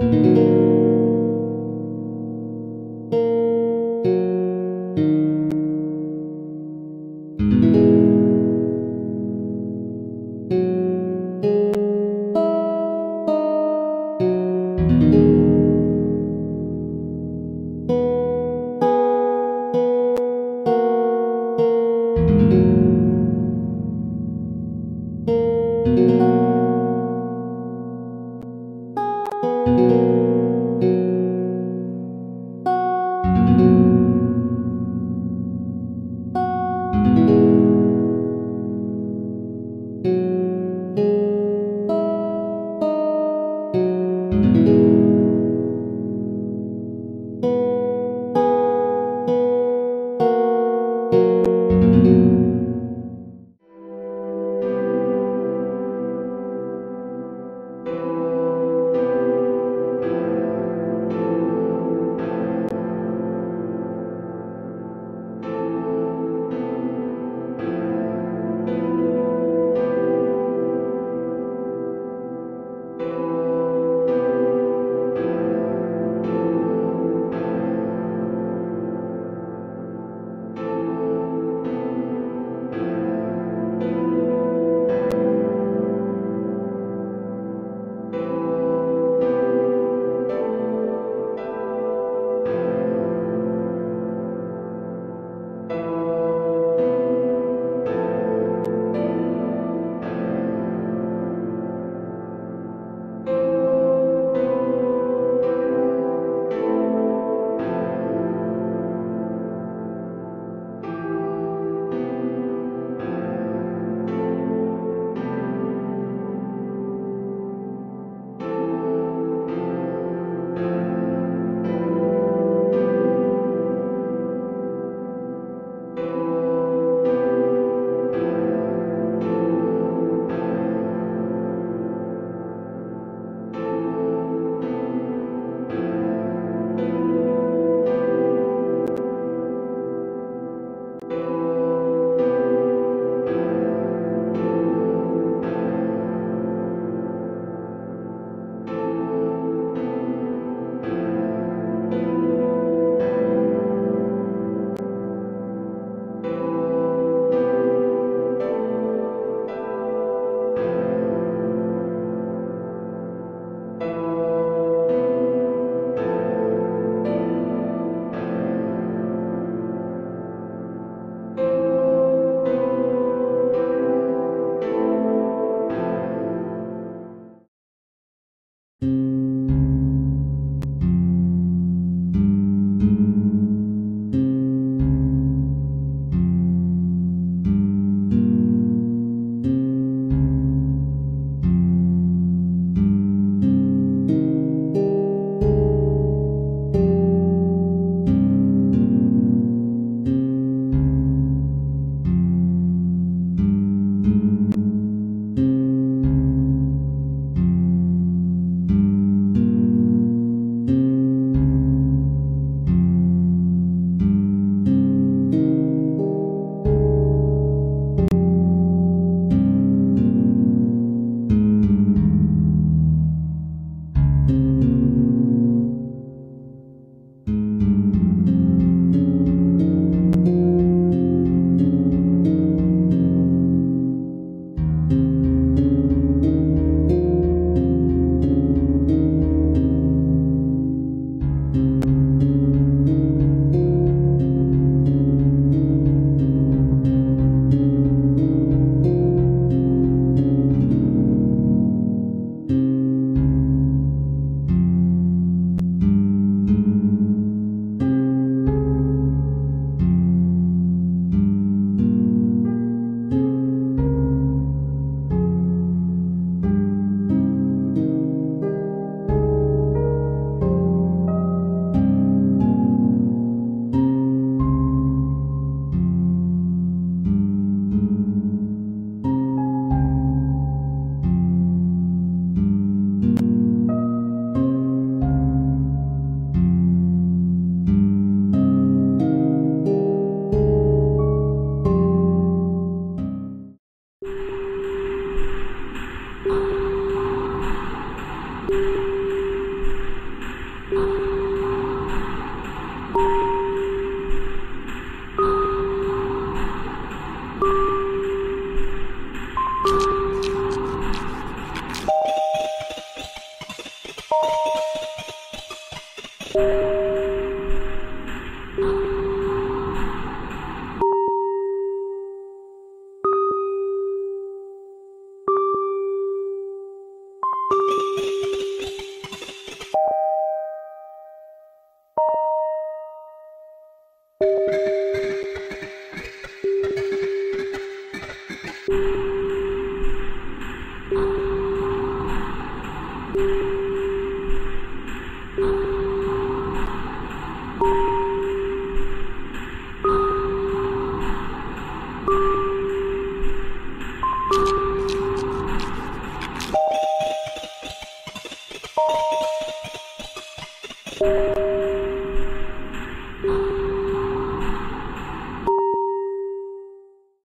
Música